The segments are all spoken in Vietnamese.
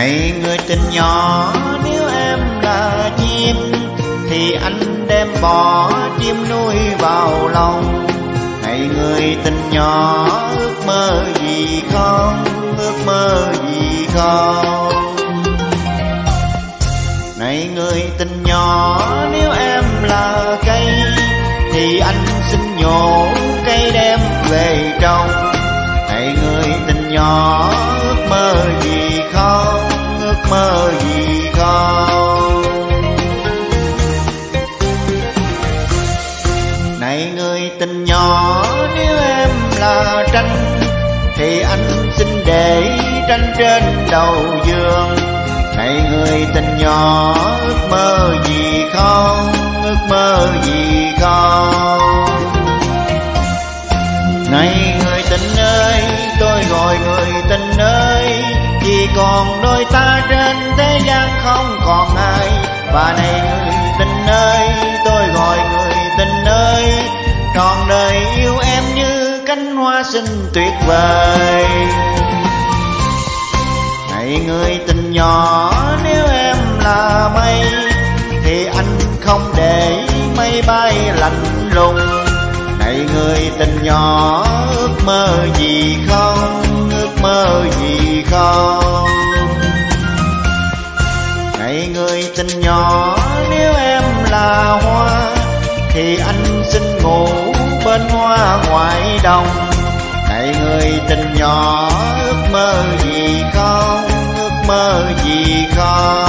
này người tình nhỏ, nếu em là chim, thì anh đem bỏ chim nuôi vào lòng. Này người tình nhỏ, ước mơ gì không, ước mơ gì không? Này người tình nhỏ, nếu em là cây, thì anh xin nhổ cây đem về trồng. Này người tình nhỏ, ước mơ gì không mơ gì không này người tình nhỏ, nếu em là tranh, thì anh xin để tranh trên đầu giường. Này người tình nhỏ, ước mơ gì không? Ước mơ gì không? Này người tình ơi, tôi gọi người tình ơi chỉ còn đôi ta trên thế gian không còn ai. Và này người tình ơi, tôi gọi người tình ơi. Trọn đời yêu em như cánh hoa xinh tuyệt vời. Này người tình nhỏ, nếu em là mây, thì anh không để mây bay lạnh lùng. Này người tình nhỏ, ước mơ gì không, ước mơ gì không? Này người tình nhỏ, nếu em là hoa, thì anh xin ngủ bên hoa ngoại đồng. Này người tình nhỏ, ước mơ gì không, ước mơ gì không?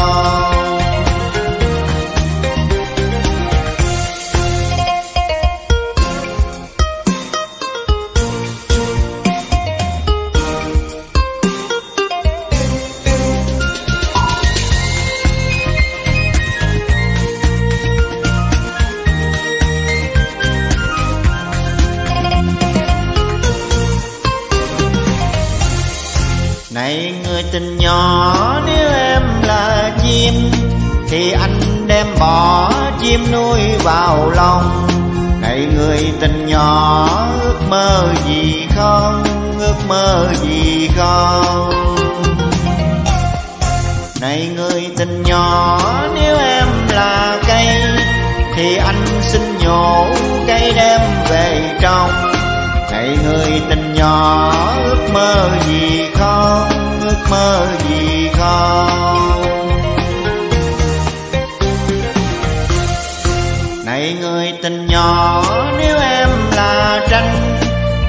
Này, người tình nhỏ, nếu em là chim, Thì anh đem bỏ chim nuôi vào lòng. Này, người tình nhỏ, ước mơ gì không? Ước mơ gì không? Này, người tình nhỏ, nếu em là cây, Thì anh xin nhổ cây đem về trong này, người tình nhỏ, ước mơ gì không? Mơ gì không này người tình nhỏ, nếu em là tranh,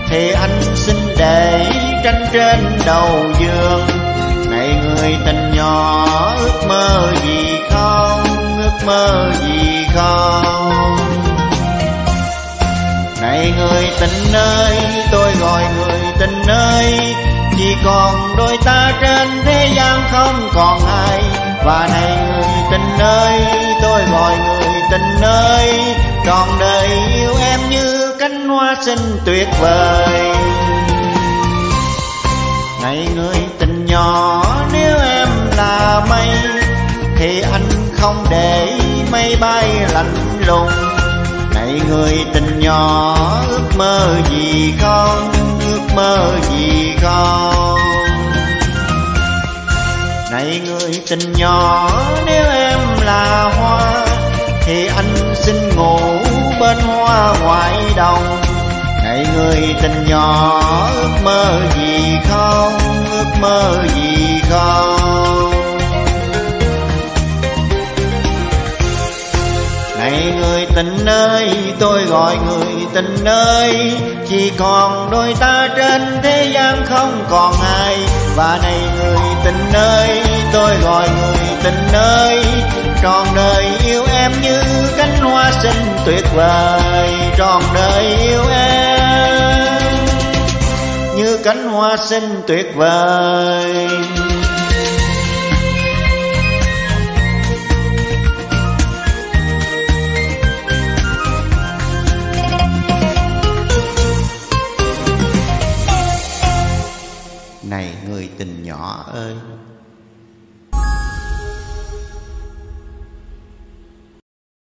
thì anh xin để tranh trên đầu giường. Này người tình nhỏ, ước mơ gì không? Ước mơ gì không? Này người tình ơi, tôi gọi người tình ơi còn đôi ta trên thế gian không còn ai. Và này người tình ơi, tôi gọi người tình ơi, trọn đời yêu em như cánh hoa xinh tuyệt vời. Này người tình nhỏ, nếu em là mây, thì anh không để mây bay lạnh lùng. Này người tình nhỏ, ước mơ gì không, ước mơ gì không? Này người tình nhỏ, nếu em là hoa, thì anh xin ngủ bên hoa ngoại đồng. Này người tình nhỏ, ước mơ gì không, ước mơ gì không? Tình ơi, tôi gọi người tình ơi. Chỉ còn đôi ta trên thế gian không còn ai. Và này người tình ơi, tôi gọi người tình ơi. Trọn đời yêu em như cánh hoa xinh tuyệt vời. Trọn đời yêu em như cánh hoa xinh tuyệt vời. Này người tình nhỏ ơi.